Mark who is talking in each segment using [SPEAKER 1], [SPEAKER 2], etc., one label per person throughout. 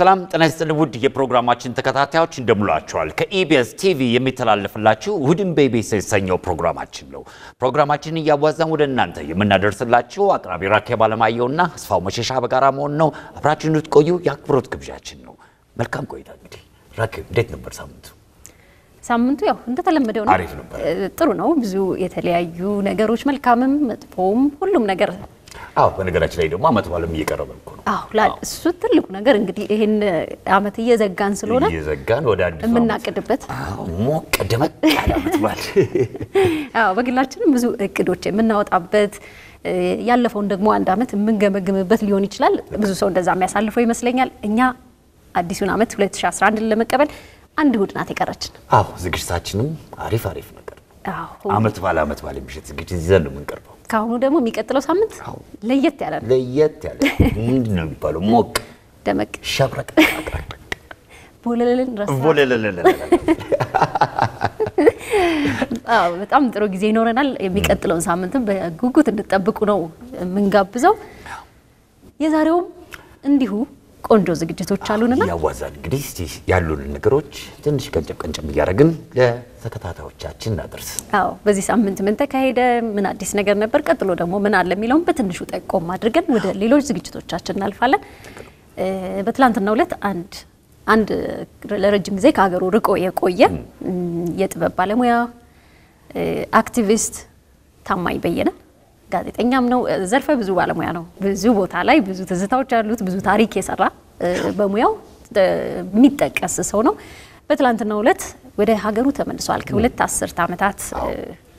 [SPEAKER 1] ሰላም ጤና ይስጥልን ውድ የፕሮግራማችን ተከታታዮች እንደምን አላችሁ። ከኢቢኤስ ቲቪ የሚተላለፍላችሁ እሁድን በኢቢኤስ የተሰኘው ፕሮግራማችን ነው። ፕሮግራማችንን እያዋዛን ወደ እናንተ የምናደርስላችሁ አቅራቢ ራኬብ አለማየሁና አስፋው መሸሻ በጋራ መሆን ነው። አብራችሁን እንድትቆዩ የአክብሮት ግብዣችን ነው። መልካም ቆይታ። እንግዲህ ራኬብ እንዴት ነበር ሳምንቱ?
[SPEAKER 2] ሳምንቱ ያው እንደተለመደው ነው።
[SPEAKER 1] አሪፍ ነበር።
[SPEAKER 2] ጥሩ ነው። ብዙ የተለያዩ ነገሮች መልካምም መጥፎም ሁሉም ነገር
[SPEAKER 1] አዎ፣ በነገራችን ላይ ደግሞ አመት በዓልም እየቀረበ እኮ ነው።
[SPEAKER 2] አዎ እሱ ትልቁ ነገር እንግዲህ ይህን አመት እየዘጋን ስለሆነ
[SPEAKER 1] እየዘጋን ወደ አዲስ
[SPEAKER 2] የምናቅድበት
[SPEAKER 1] ሞቅ ደመቅ ያለ አመት በዓል
[SPEAKER 2] አዎ በግላችንም ብዙ እቅዶች የምናወጣበት ያለፈውን ደግሞ አንድ አመት የምንገመግምበት ሊሆን ይችላል። ብዙ ሰው እንደዛ የሚያሳልፈው ይመስለኛል። እኛ አዲሱን አመት 2011 ለመቀበል አንድ እሁድ ናት የቀረችን።
[SPEAKER 1] አዎ፣ ዝግጅታችንም አሪፍ አሪፍ ነገር አመት በዓል አመት በዓል የሚሸት ዝግጅት ይዘን ነው የምንቀርበው።
[SPEAKER 2] ከአሁኑ ደግሞ የሚቀጥለው ሳምንት ለየት ያለ ነው።
[SPEAKER 1] ለየት ያለ ምንድን ነው የሚባለው? ሞቅ
[SPEAKER 2] ደመቅ
[SPEAKER 1] ሸብረቅ
[SPEAKER 2] ቦለልን ረሳ
[SPEAKER 1] ቦለለለለ
[SPEAKER 2] በጣም ጥሩ ጊዜ ይኖረናል። የሚቀጥለውን ሳምንትም በጉጉት እንድጠብቁ ነው የምንጋብዘው። የዛሬውም እንዲሁ ቆንጆ ዝግጅቶች አሉንና
[SPEAKER 1] ያዋዛል። እንግዲህ እስቲ ያሉንን ነገሮች ትንሽ ቀንጨብ ቀንጨብ እያደረግን ለተከታታዮቻችን እናደርስ።
[SPEAKER 2] አዎ በዚህ ሳምንት ምን ተካሄደ፣ ምን አዲስ ነገር ነበር፣ ቀጥሎ ደግሞ ምን አለ የሚለውን በትንሹ ጠቆም አድርገን ወደ ሌሎች ዝግጅቶቻችን እናልፋለን። በትላንትናው ዕለት አንድ አንድ ለረጅም ጊዜ ከሀገሩ ርቆ የቆየ የጥበብ ባለሙያ አክቲቪስት ታማኝ በየነ ጋዜጠኛም ነው። ዘርፈ ብዙ ባለሙያ ነው። ብዙ ቦታ ላይ ብዙ ትዝታዎች ያሉት ብዙ ታሪክ የሰራ በሙያው የሚጠቀስ ሰው ነው። በትላንትናው ዕለት ወደ ሀገሩ ተመልሷል። ከሁለት አስርት ዓመታት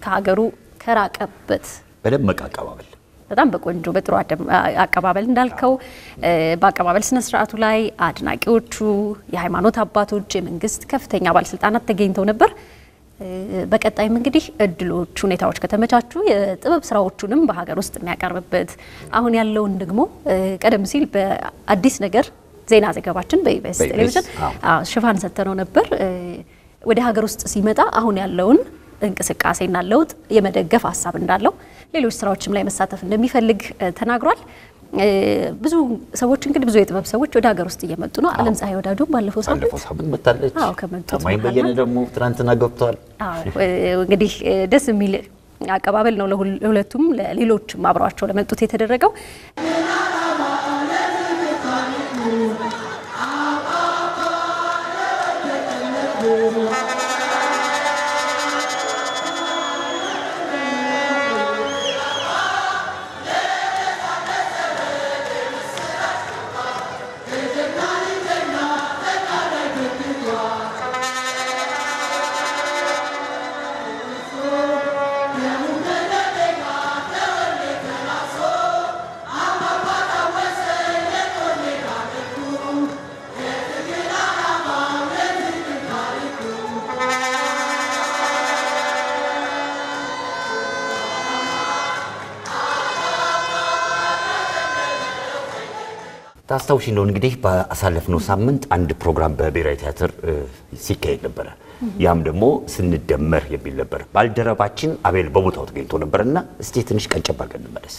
[SPEAKER 2] ከሀገሩ ከራቀበት
[SPEAKER 1] በደመቀ አቀባበል
[SPEAKER 2] በጣም በቆንጆ በጥሩ አቀባበል እንዳልከው በአቀባበል ስነ ስርዓቱ ላይ አድናቂዎቹ፣ የሃይማኖት አባቶች፣ የመንግስት ከፍተኛ ባለስልጣናት ተገኝተው ነበር። በቀጣይም እንግዲህ እድሎች፣ ሁኔታዎች ከተመቻቹ የጥበብ ስራዎቹንም በሀገር ውስጥ የሚያቀርብበት አሁን ያለውን ደግሞ ቀደም ሲል በአዲስ ነገር ዜና ዘገባችን በኢቢኤስ ቴሌቪዥን ሽፋን ሰጥተነው ነበር። ወደ ሀገር ውስጥ ሲመጣ አሁን ያለውን እንቅስቃሴና ለውጥ የመደገፍ ሀሳብ እንዳለው ሌሎች ስራዎችም ላይ መሳተፍ እንደሚፈልግ ተናግሯል። ብዙ ሰዎች እንግዲህ ብዙ የጥበብ ሰዎች ወደ ሀገር ውስጥ እየመጡ ነው። አለም ፀሐይ ወዳጆም ባለፈው ሳምንት
[SPEAKER 1] መታለች።
[SPEAKER 2] አዎ፣ ከመጡት
[SPEAKER 1] በየነ ደግሞ ትናንትና ገብቷል።
[SPEAKER 2] አዎ፣ እንግዲህ ደስ የሚል አቀባበል ነው ለሁለቱም ለሌሎችም አብረዋቸው ለመጡት የተደረገው።
[SPEAKER 1] ታስታውሽ እንደሆነ እንግዲህ ባሳለፍነው ሳምንት አንድ ፕሮግራም በብሔራዊ ቲያትር ሲካሄድ ነበረ። ያም ደግሞ ስንደመር የሚል ነበር። ባልደረባችን አቤል በቦታው ተገኝቶ ነበርና እስቲ ትንሽ ቀንጨብ አድርገን እንመለስ።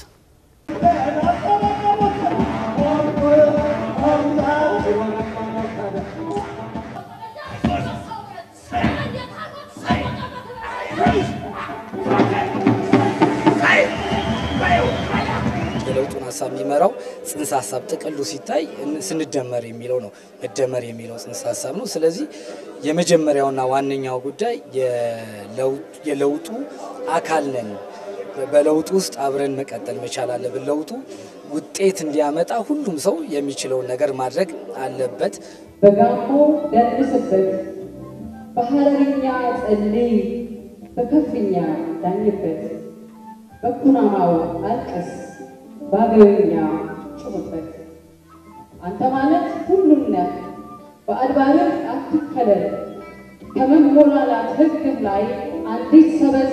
[SPEAKER 3] ጽንሰ ሀሳብ ጥቅሉ ሲታይ ስንደመር የሚለው ነው። መደመር የሚለው ጽንሰ ሀሳብ ነው። ስለዚህ የመጀመሪያውና ዋነኛው ጉዳይ የለውጡ አካል ነን። በለውጡ ውስጥ አብረን መቀጠል መቻል አለብን። ለውጡ ውጤት እንዲያመጣ ሁሉም ሰው የሚችለውን ነገር ማድረግ አለበት።
[SPEAKER 4] በጋሞ ደንስበት፣ በሐረርኛ ጸልይ፣ በከፍኛ ዳኝበት፣ በኩናማው አልቅስ፣ በአገውኛ ጩምበት። አንተ ማለት ሁሉም ነህ፣ በአድባርህ አትከለል፣ ከመሞላላት ሕግህ ላይ አንዲት ሰበዝ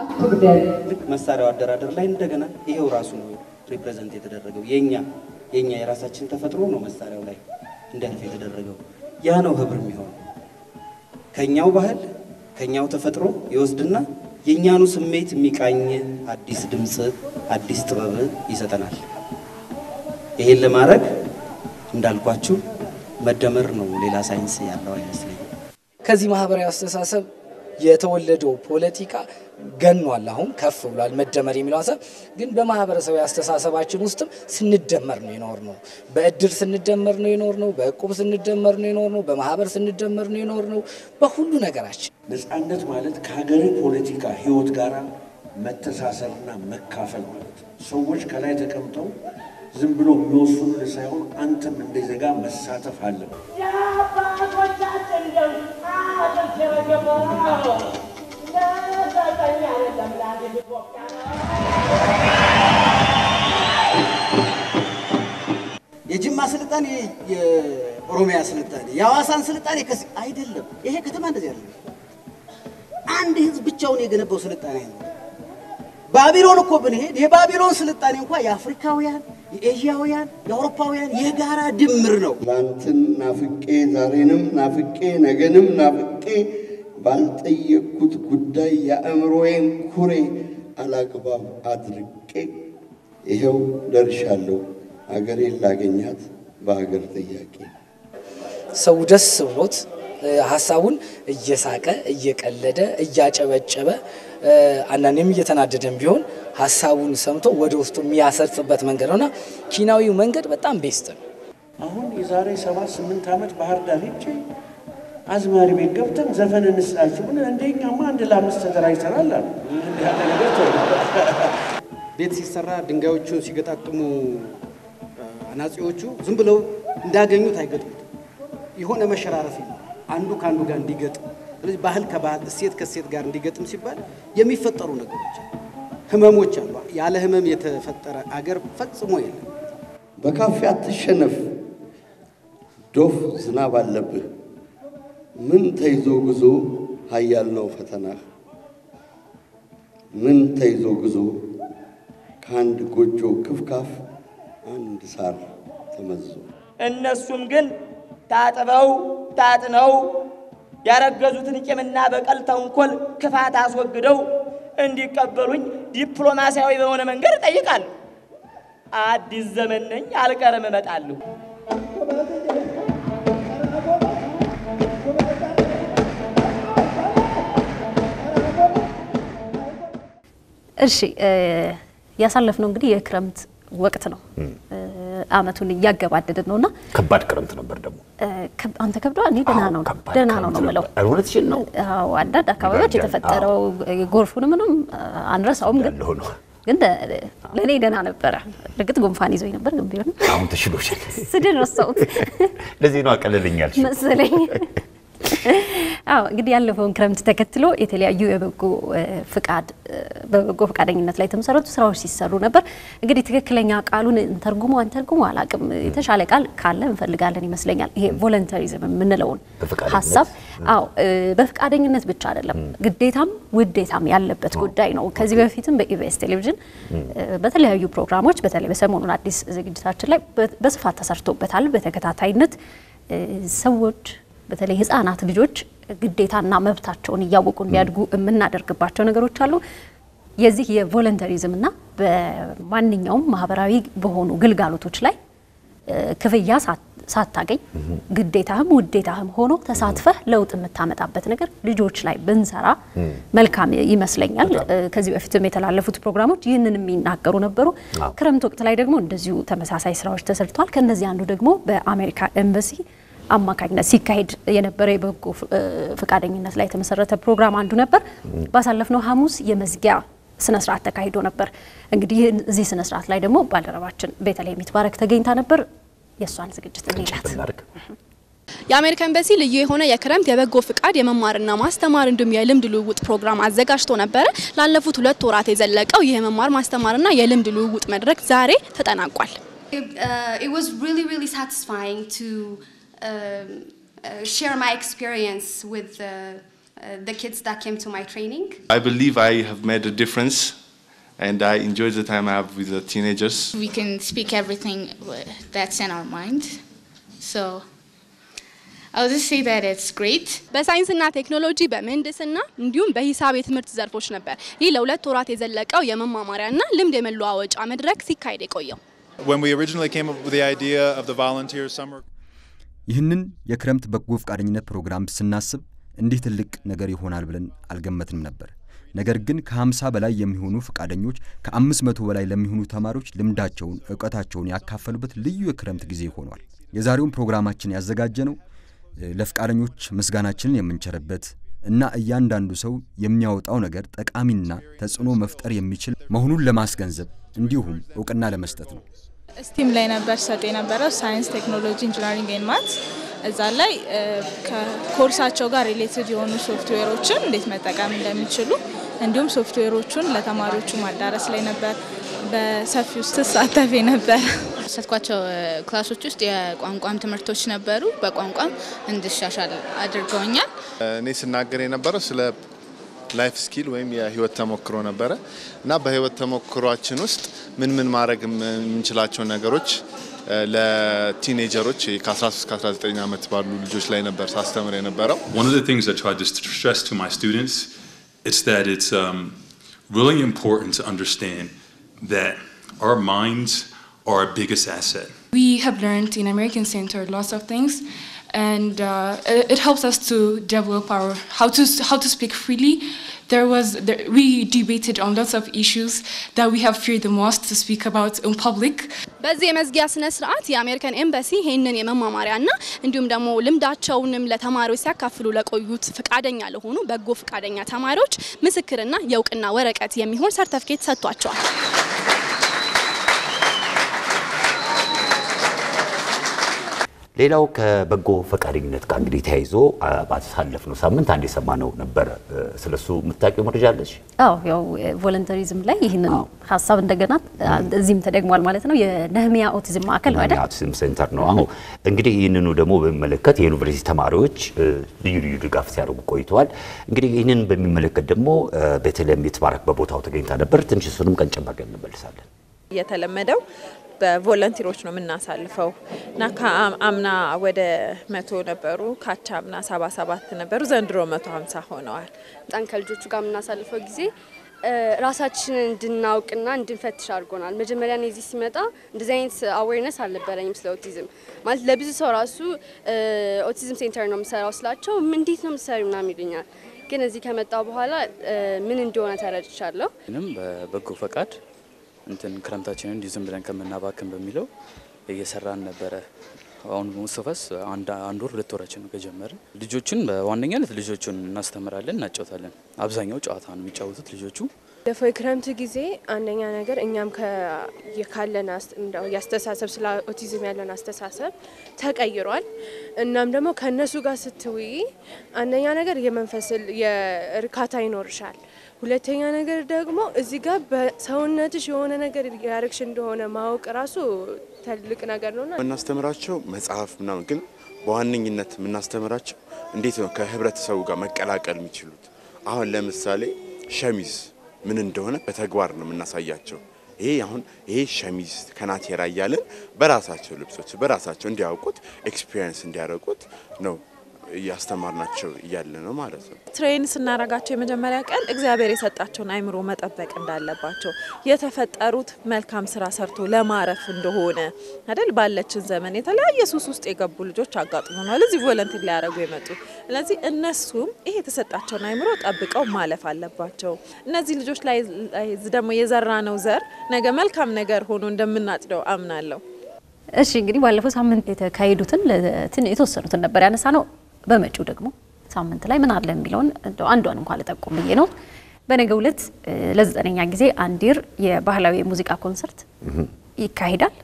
[SPEAKER 4] አትጉደል።
[SPEAKER 5] ልክ መሳሪያው አደራደር ላይ እንደገና ይሄው ራሱ ነው ሪፕሬዘንት የተደረገው የኛ የኛ የራሳችን ተፈጥሮ ነው መሳሪያው ላይ እንዲያልፍ የተደረገው ያ ነው ህብር የሚሆነው ከኛው ባህል ከኛው ተፈጥሮ ይወስድና የእኛኑ ስሜት የሚቃኝ አዲስ ድምፅ አዲስ ጥበብ ይሰጠናል። ይሄን ለማድረግ እንዳልኳችሁ መደመር ነው። ሌላ ሳይንስ ያለው አይመስለኝም።
[SPEAKER 3] ከዚህ ማህበራዊ አስተሳሰብ የተወለደው ፖለቲካ ገኗል። አሁን ከፍ ብሏል። መደመር የሚለው ሀሳብ ግን በማህበረሰባዊ አስተሳሰባችን ውስጥም ስንደመር ነው የኖር ነው። በእድር ስንደመር ነው የኖር ነው። በእቁብ ስንደመር ነው የኖር ነው። በማህበር ስንደመር ነው የኖር ነው። በሁሉ ነገራችን
[SPEAKER 6] ነጻነት ማለት ከሀገር ፖለቲካ ህይወት ጋር መተሳሰርና መካፈል ማለት ሰዎች ከላይ ተቀምጠው ዝም ብሎ የሚወስኑን ሳይሆን አንተም እንደ ዜጋ መሳተፍ
[SPEAKER 7] ነው።
[SPEAKER 8] የጅማ ስልጣኔ የኦሮሚያ ስልጣኔ የሐዋሳን ስልጣኔ ከዚ አይደለም። ይሄ ከተማ እንደዚህ አይደለም። አንድ ህዝብ ብቻውን የገነባው ስልጣኔ ነው። ባቢሎን እኮ ብንሄድ የባቢሎን ስልጣኔ እንኳ የአፍሪካውያን፣ የኤዥያውያን፣ የአውሮፓውያን የጋራ ድምር ነው።
[SPEAKER 9] ትናንትን ናፍቄ ዛሬንም ናፍቄ ነገንም ናፍቄ ባልጠየቅኩት ጉዳይ የአእምሮዬን ኩሬ አላግባብ አድርቄ ይኸው ደርሻለሁ። አገሬን ላገኛት በሀገር ጥያቄ
[SPEAKER 3] ሰው ደስ ብሎት ሀሳቡን እየሳቀ እየቀለደ እያጨበጨበ አንዳንዴም እየተናደደም ቢሆን ሀሳቡን ሰምቶ ወደ ውስጡ የሚያሰርጽበት መንገድ ነውና ኪናዊው መንገድ በጣም ቤስት ነው።
[SPEAKER 6] አሁን የዛሬ ሰባት ስምንት ዓመት ባህር ዳር ሄጄ አዝማሪ ቤት ገብተን ዘፈን እንስጣችሁ እንደኛማ አንድ ለአምስት ተደራጅተናል አሉ።
[SPEAKER 8] ቤት ሲሰራ ድንጋዮቹን ሲገጣጥሙ አናጺዎቹ ዝም ብለው እንዳገኙት አይገጥሙት። የሆነ መሸራረፍ ይኖራል። አንዱ ከአንዱ ጋር እንዲገጥም፣ ስለዚህ ባህል ከባህል እሴት ከእሴት ጋር እንዲገጥም ሲባል የሚፈጠሩ ነገሮች አሉ፣ ህመሞች አሉ። ያለ ህመም የተፈጠረ አገር ፈጽሞ የለም።
[SPEAKER 9] በካፌ አትሸነፍ፣ ዶፍ ዝናብ አለብህ። ምን ተይዞ ጉዞ ሀያል ነው ፈተናህ። ምን ተይዞ ጉዞ ከአንድ ጎጆ ክፍካፍ አንድ ሳር ተመዞ
[SPEAKER 7] እነሱም ግን ታጥበው ታጥነው ያረገዙትን ቂምና በቀል፣ ተንኮል፣ ክፋት አስወግደው እንዲቀበሉኝ ዲፕሎማሲያዊ በሆነ መንገድ እጠይቃለሁ። አዲስ ዘመን ነኝ፣ አልቀርም እመጣለሁ።
[SPEAKER 2] እሺ ያሳለፍነው እንግዲህ የክረምት ወቅት ነው። አመቱን እያገባደድን ነውና
[SPEAKER 1] ከባድ ክረምት ነበር ደግሞ
[SPEAKER 2] አንተ ከብዷል። እኔ ደህና ነው ደህና ነው ነው የምለው።
[SPEAKER 1] እውነትሽን ነው።
[SPEAKER 2] አዎ አንዳንድ አካባቢዎች የተፈጠረው የጎርፉን ምንም አንረሳውም፣ ግን ግን ለእኔ ደህና ነበረ። እርግጥ ጉንፋን ይዞኝ ነበር፣ ግን ቢሆን
[SPEAKER 1] አሁን ተሽሎሻል።
[SPEAKER 2] ስድን ረሳሁት
[SPEAKER 1] ለዚህ ነው አቀለለኛል።
[SPEAKER 2] መሰለኝ። አዎ እንግዲህ ያለፈውን ክረምት ተከትሎ የተለያዩ የበጎ ፍቃድ በበጎ ፈቃደኝነት ላይ የተመሰረቱ ስራዎች ሲሰሩ ነበር። እንግዲህ ትክክለኛ ቃሉን እንተርጉሞ አንተርጉሞ አላውቅም። የተሻለ ቃል ካለ እንፈልጋለን ይመስለኛል። ይሄ ቮለንተሪዝም የምንለውን? ሀሳብ አዎ እ፣ በፈቃደኝነት ብቻ አይደለም፣ ግዴታም ውዴታም ያለበት ጉዳይ ነው። ከዚህ በፊትም በኢቢኤስ ቴሌቪዥን በተለያዩ ፕሮግራሞች በተለይ በሰሞኑን አዲስ ዝግጅታችን ላይ በስፋት ተሰርቶበታል። በተከታታይነት ሰዎች በተለይ ህጻናት ልጆች ግዴታና መብታቸውን እያወቁ እንዲያድጉ የምናደርግባቸው ነገሮች አሉ። የዚህ የቮለንተሪዝምና በማንኛውም ማህበራዊ በሆኑ ግልጋሎቶች ላይ ክፍያ ሳታገኝ ግዴታህም ውዴታህም ሆኖ ተሳትፈህ ለውጥ የምታመጣበት ነገር ልጆች ላይ ብንሰራ መልካም ይመስለኛል። ከዚህ በፊትም የተላለፉት ፕሮግራሞች ይህንን የሚናገሩ ነበሩ። ክረምት ወቅት ላይ ደግሞ እንደዚሁ ተመሳሳይ ስራዎች ተሰርተዋል። ከነዚህ አንዱ ደግሞ በአሜሪካ ኤምባሲ አማካኝነት ሲካሄድ የነበረ የበጎ ፈቃደኝነት ላይ የተመሰረተ ፕሮግራም አንዱ ነበር። ባሳለፍነው ሐሙስ የመዝጊያ ስነ ስርዓት ተካሂዶ ነበር። እንግዲህ ይህን- እዚህ ስነ ስርዓት ላይ ደግሞ ባልደረባችን ቤተልሔም ይትባረክ ተገኝታ ነበር። የእሷን ዝግጅት
[SPEAKER 1] ብናደርግ
[SPEAKER 10] የአሜሪካ ኤምባሲ ልዩ የሆነ የክረምት የበጎ ፍቃድ የመማርና ማስተማር እንዲሁም የልምድ ልውውጥ ፕሮግራም አዘጋጅቶ ነበረ። ላለፉት ሁለት ወራት የዘለቀው ይህ የመማር ማስተማርና የልምድ ልውውጥ መድረክ ዛሬ ተጠናቋል።
[SPEAKER 11] uh, it was really, really satisfying to um, uh, share my experience with uh, uh, the kids that came to my training.
[SPEAKER 12] I believe I have made a difference and I enjoyed the time I have with the teenagers.
[SPEAKER 13] We can speak everything w- that's in our mind. So I'll just say that it's great.
[SPEAKER 10] በሳይንስና ቴክኖሎጂ በምህንድስና እንዲሁም በሂሳብ የትምህርት ዘርፎች ነበር ይህ ለሁለት ወራት የዘለቀው የመማማሪያና ልምድ የመለዋወጫ መድረክ ሲካሄድ የቆየው።
[SPEAKER 12] When we originally came up with the idea of the volunteer summer
[SPEAKER 14] ይህንን የክረምት በጎ ፈቃደኝነት ፕሮግራም ስናስብ እንዲህ ትልቅ ነገር ይሆናል ብለን አልገመትንም ነበር። ነገር ግን ከ50 በላይ የሚሆኑ ፈቃደኞች ከ500 በላይ ለሚሆኑ ተማሪዎች ልምዳቸውን፣ እውቀታቸውን ያካፈሉበት ልዩ የክረምት ጊዜ ሆኗል። የዛሬውን ፕሮግራማችን ያዘጋጀ ነው ለፈቃደኞች ምስጋናችንን የምንቸርበት እና እያንዳንዱ ሰው የሚያወጣው ነገር ጠቃሚና ተጽዕኖ መፍጠር የሚችል መሆኑን ለማስገንዘብ እንዲሁም እውቅና ለመስጠት ነው።
[SPEAKER 15] STEM ላይ ነበር ሰጥ የነበረው science፣ technology፣ engineering and maths እዛ ላይ ከኮርሳቸው ጋር related የሆኑ ሶፍትዌሮችን እንዴት መጠቀም እንደሚችሉ እንዲሁም ሶፍትዌሮቹን ለተማሪዎቹ ማዳረስ ላይ ነበር በሰፊው ስትሳተፍ ነበር።
[SPEAKER 13] ተሳትኳቸው class ኦች ውስጥ የቋንቋም ትምህርቶች ነበሩ። በቋንቋም እንድሻሻል አድርገውኛል።
[SPEAKER 12] እኔ ስናገር የነበረው ስለ ላይፍ ስኪል ወይም የህይወት ተሞክሮ ነበረ እና በህይወት ተሞክሯችን ውስጥ ምን ምን ማድረግ የምንችላቸው ነገሮች ለቲኔጀሮች ከ13 ከ19 ዓመት ባሉ ልጆች ላይ ነበር ሳስተምር የነበረው።
[SPEAKER 16] One of the things I tried to stress to my students is that it's um, really important to understand that our minds are our biggest asset.
[SPEAKER 17] We have learned in American Center lots of things, And uh, it, helps us to develop our how to how to speak freely. There was there, we debated on lots of issues that we have feared the most to speak about in public.
[SPEAKER 10] በዚህ የመዝጊያ ስነ ስርዓት የአሜሪካን ኤምባሲ ይህንን የመማማሪያና እንዲሁም ደግሞ ልምዳቸውንም ለተማሪዎች ሲያካፍሉ ለቆዩት ፍቃደኛ ለሆኑ በጎ ፍቃደኛ ተማሪዎች ምስክርና የእውቅና ወረቀት የሚሆን ሰርተፍኬት ሰጥቷቸዋል።
[SPEAKER 1] ሌላው ከበጎ ፈቃደኝነት ጋር እንግዲህ ተያይዞ ባሳለፍነው ሳምንት አንድ የሰማነው ነበረ። ስለሱ የምታውቂው መረጃ አለሽ?
[SPEAKER 2] አዎ ያው volunteerism ላይ ይህንን ሀሳብ እንደገና እዚህም ተደግሟል ማለት ነው። የነህሚያ ኦቲዝም ማዕከል ነው አይደል?
[SPEAKER 1] ኦቲዝም center ነው። አሁን እንግዲህ ይህንኑ ደግሞ በሚመለከት የዩኒቨርሲቲ ተማሪዎች ልዩ ልዩ ድጋፍ ሲያደርጉ ቆይተዋል። እንግዲህ ይህንን በሚመለከት ደግሞ ቤተልሔም የተባረክ በቦታው ተገኝታ ነበር። ትንሽ እሱንም ቀንጨብ አድርገን እንመልሳለን።
[SPEAKER 18] የተለመደው በ volunteer ኦች ነው የምናሳልፈው እና ከአምና ወደ መቶ ነበሩ፣ ካቻ አምና ሰባ ሰባት ነበሩ፣ ዘንድሮ መቶ ሀምሳ ሆነዋል።
[SPEAKER 19] በጣም ከልጆቹ ጋር የምናሳልፈው ጊዜ ራሳችንን እንድናውቅና እንድንፈትሽ አድርጎናል። መጀመሪያ እኔ እዚህ ስመጣ እንደዚህ አይነት awareness አልነበረኝም ስለ ኦቲዝም ማለት ለብዙ ሰው ራሱ autism center ነው የምሰራው ስላቸው እንዴት ነው የምሰሪው ምናምን ይሉኛል። ግን እዚህ ከመጣሁ በኋላ ምን እንደሆነ ተረድቻለሁ።
[SPEAKER 20] ምንም በበጎ ፈቃድ እንትን ክረምታችንን እንዲሁ ዝም ብለን ከምናባክን በሚለው እየሰራን ነበረ። አሁን ሙስቶፋስ አንድ ወር ሁለት ወራችን ነው ከጀመርን። ልጆቹን በዋነኛነት ልጆቹን እናስተምራለን፣ እናጫውታለን። አብዛኛው ጨዋታ ነው የሚጫወቱት ልጆቹ።
[SPEAKER 21] ባለፈው የክረምት ጊዜ አንደኛ ነገር እኛም ካለን ያስተሳሰብ ስለ ኦቲዝም ያለን አስተሳሰብ ተቀይሯል። እናም ደግሞ ከእነሱ ጋር ስትውይ አንደኛ ነገር የመንፈስ የእርካታ ይኖርሻል። ሁለተኛ ነገር ደግሞ እዚህ ጋር በሰውነትሽ የሆነ ነገር ያደረግሽ እንደሆነ ማወቅ ራሱ ትልቅ ነገር ነውና
[SPEAKER 22] የምናስተምራቸው መጽሐፍ ምናምን፣ ግን በዋነኝነት የምናስተምራቸው እንዴት ነው ከህብረተሰቡ ጋር መቀላቀል የሚችሉት። አሁን ለምሳሌ ሸሚዝ ምን እንደሆነ በተግባር ነው የምናሳያቸው። ይሄ አሁን ይሄ ሸሚዝ ከናቴራ እያለን በራሳቸው ልብሶች በራሳቸው እንዲያውቁት experience እንዲያደርጉት ነው እያስተማርናቸው እያለ ነው ማለት ነው።
[SPEAKER 18] train ስናረጋቸው የመጀመሪያ ቀን እግዚአብሔር የሰጣቸውን አይምሮ መጠበቅ እንዳለባቸው የተፈጠሩት መልካም ስራ ሰርቶ ለማረፍ እንደሆነ አይደል። ባለችን ዘመን የተለያየ ሱስ ውስጥ የገቡ ልጆች አጋጥሞናል፣ እዚህ volunteer ሊያደርጉ የመጡ ስለዚህ እነሱም ይሄ የተሰጣቸውን አይምሮ ጠብቀው ማለፍ አለባቸው። እነዚህ ልጆች ላይ ደግሞ የዘራነው ዘር ነገ መልካም ነገር ሆኖ እንደምናጭደው አምናለሁ።
[SPEAKER 2] እሺ እንግዲህ ባለፈው ሳምንት የተካሄዱትን የተወሰኑትን ነበር ያነሳ ነው። በመጪው ደግሞ ሳምንት ላይ ምን አለ የሚለውን አንዷን እንኳን ልጠቁም ብዬ ነው። በነገው ዕለት ለዘጠነኛ ጊዜ አንዲር የባህላዊ የሙዚቃ ኮንሰርት ይካሄዳል።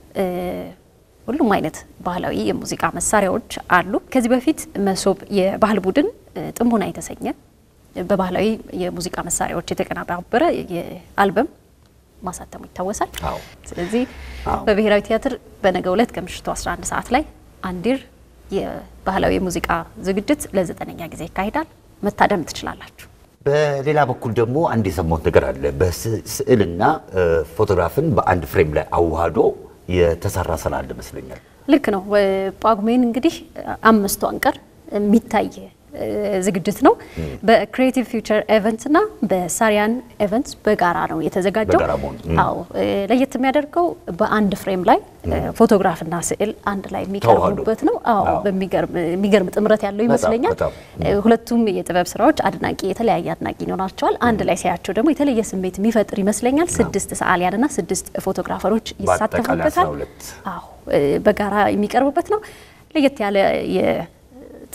[SPEAKER 2] ሁሉም አይነት ባህላዊ የሙዚቃ መሳሪያዎች አሉ። ከዚህ በፊት መሶብ የባህል ቡድን ጥንቡና የተሰኘ በባህላዊ የሙዚቃ መሳሪያዎች የተቀናበረ የአልበም ማሳተሙ ይታወሳል። ስለዚህ በብሔራዊ ቲያትር በነገው ዕለት ከምሽቱ 11 ሰዓት ላይ አንዲር የባህላዊ የሙዚቃ ዝግጅት ለዘጠነኛ ጊዜ ይካሄዳል። መታደም ትችላላችሁ።
[SPEAKER 1] በሌላ በኩል ደግሞ አንድ የሰማሁት ነገር አለ። በስዕልና ፎቶግራፍን በአንድ ፍሬም ላይ አዋህዶ የተሰራ ስራ አለ ይመስለኛል።
[SPEAKER 2] ልክ ነው። ጳጉሜን እንግዲህ አምስቷን ቀን የሚታይ ዝግጅት ነው። በ Creative Future Event እና በሳሪያን Event በጋራ ነው የተዘጋጀው። አዎ ለየት የሚያደርገው በአንድ frame ላይ ፎቶግራፍና ስዕል አንድ ላይ የሚቀርቡበት ነው። አዎ የሚገርም ጥምረት ያለው ይመስለኛል። ሁለቱም የጥበብ ስራዎች አድናቂ የተለያየ አድናቂ ይኖራቸዋል። አንድ ላይ ሲያቸው ደግሞ የተለየ ስሜት የሚፈጥር ይመስለኛል። ስድስት ሰዓሊያንና ስድስት photographer
[SPEAKER 1] ኦች
[SPEAKER 2] ይሳተፉበታል።
[SPEAKER 1] 12
[SPEAKER 2] አዎ በጋራ የሚቀርቡበት ነው። ለየት ያለ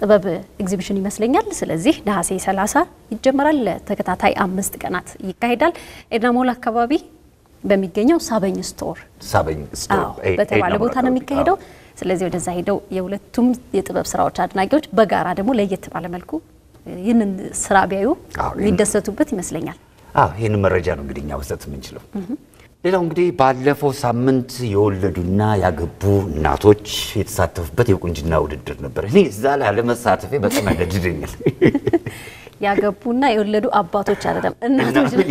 [SPEAKER 2] የጥበብ ኤግዚቢሽን ይመስለኛል። ስለዚህ ነሐሴ 30 ይጀመራል። ለተከታታይ አምስት ቀናት ይካሄዳል። ኤድና ሞል አካባቢ በሚገኘው ሳበኝ ስቶር በተባለ ቦታ ነው የሚካሄደው። ስለዚህ ወደዛ ሄደው የሁለቱም የጥበብ ስራዎች አድናቂዎች በጋራ ደግሞ ለየት ባለ መልኩ ይህንን ስራ ቢያዩ የሚደሰቱበት ይመስለኛል።
[SPEAKER 1] አዎ ይህን መረጃ ነው እንግዲህ እኛ መስጠት የምንችለው። ሌላው እንግዲህ ባለፈው ሳምንት የወለዱና ያገቡ እናቶች የተሳተፉበት የቁንጅና ውድድር ነበር። እኔ እዛ ላይ አለመሳተፌ በጣም ያገድደኛል።
[SPEAKER 2] ያገቡና የወለዱ አባቶች አይደለም እናቶች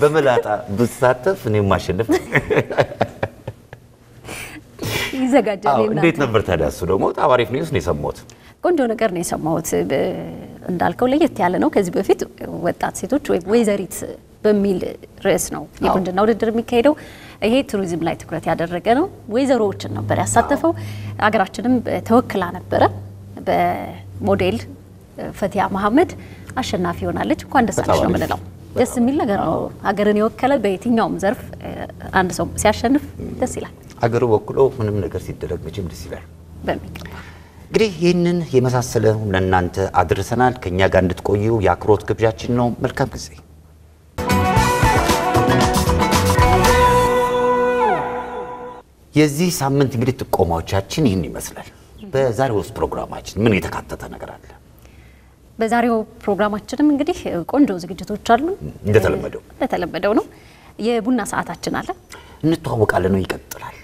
[SPEAKER 1] በመላጣ ብሳተፍ እኔ ማሸነፍ
[SPEAKER 2] ይዘጋጃል።
[SPEAKER 1] እንዴት ነበር ታዲያ? እሱ ደግሞ በጣም አሪፍ ኒውስ ነው የሰማሁት።
[SPEAKER 2] ቆንጆ ነገር ነው የሰማሁት። እንዳልከው ለየት ያለ ነው። ከዚህ በፊት ወጣት ሴቶች ወይዘሪት በሚል ርዕስ ነው የቁንጅና ውድድር የሚካሄደው። ይሄ ቱሪዝም ላይ ትኩረት ያደረገ ነው። ወይዘሮዎችን ነበር ያሳተፈው። ሀገራችንም ተወክላ ነበረ በሞዴል ፈቲያ መሐመድ አሸናፊ ሆናለች። እንኳን ደስ አለሽ ነው የምንለው። ደስ የሚል ነገር ነው። ሀገርን የወከለ በየትኛውም ዘርፍ አንድ ሰው ሲያሸንፍ ደስ ይላል።
[SPEAKER 1] አገሩ ወክሎ ምንም ነገር ሲደረግ መቼም ደስ ይላል።
[SPEAKER 2] በሚገባ
[SPEAKER 1] እንግዲህ ይህንን የመሳሰለ ለእናንተ አድርሰናል። ከእኛ ጋር እንድትቆዩ የአክብሮት ግብዣችን ነው። መልካም ጊዜ። የዚህ ሳምንት እንግዲህ ጥቆማዎቻችን ይህን ይመስላል። በዛሬው ውስጥ ፕሮግራማችን ምን የተካተተ ነገር አለ?
[SPEAKER 2] በዛሬው ፕሮግራማችንም እንግዲህ ቆንጆ ዝግጅቶች አሉ።
[SPEAKER 1] እንደተለመደው
[SPEAKER 2] እንደተለመደው ነው። የቡና ሰዓታችን አለ፣
[SPEAKER 1] እንተዋወቃለን ነው ይቀጥላል።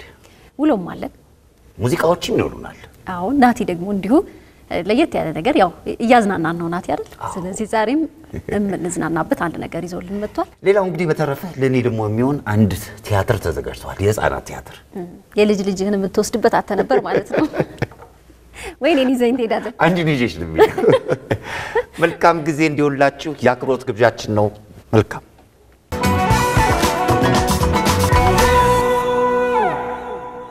[SPEAKER 2] ውሎም አለን።
[SPEAKER 1] ሙዚቃዎችም ይኖሩናል።
[SPEAKER 2] አሁን ናቲ ደግሞ እንዲሁ ለየት ያለ ነገር ያው እያዝናናን ነው ናቲ አይደል? ስለዚህ ዛሬም የምንዝናናበት አንድ ነገር ይዞልን መጥቷል።
[SPEAKER 1] ሌላው እንግዲህ በተረፈ ለእኔ ደግሞ የሚሆን አንድ ቲያትር ተዘጋጅተዋል። የህፃናት ቲያትር
[SPEAKER 2] የልጅ ልጅህን የምትወስድበት አተ ነበር ማለት ነው። ወይ እኔን ይዘኝ ትሄዳለን።
[SPEAKER 1] አንድ ልጅሽ የሚለው። መልካም ጊዜ እንዲሆንላችሁ የአክብሮት ግብዣችን ነው። መልካም